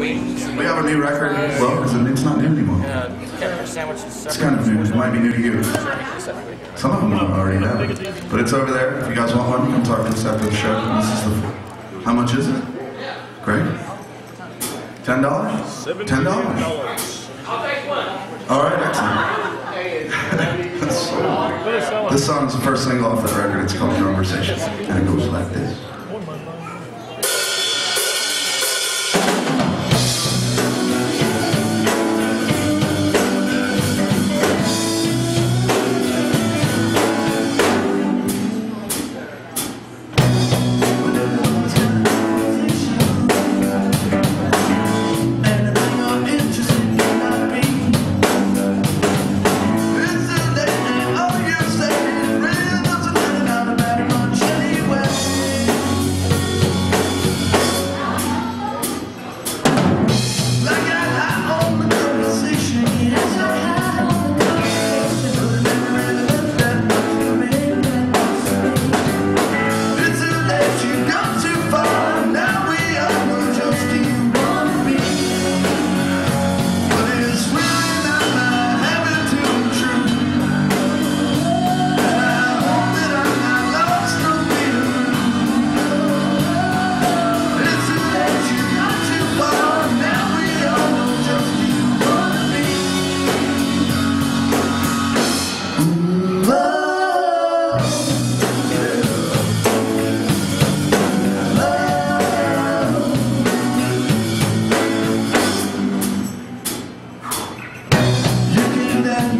wings. We have a new record. Well, because it's not new anymore. It's kind of new. It might be new to you. Some of them already have it. But it's over there. If you guys want one, come talk to us after the show. This is the. How much is it? Great. Ten dollars. Ten dollars. I'll take one. All right, excellent. so, this song is the first single off that record. It's called Conversation, and it goes like this.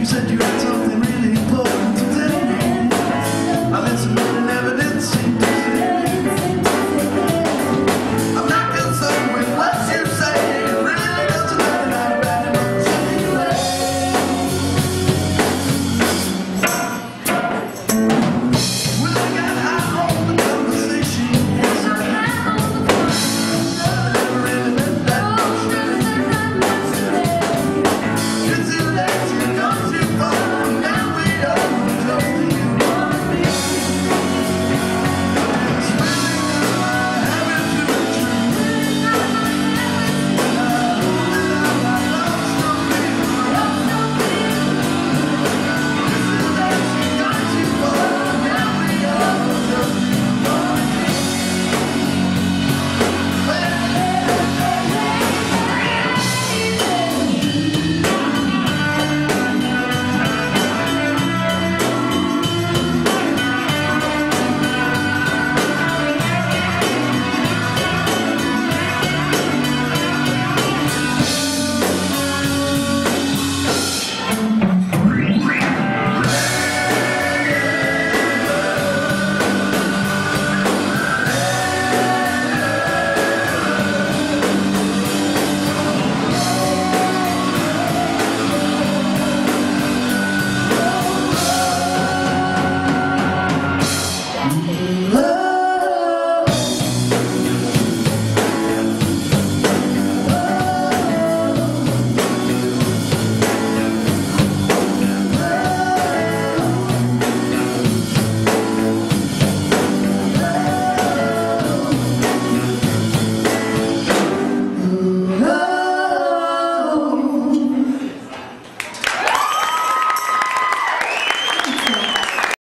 You said you had something.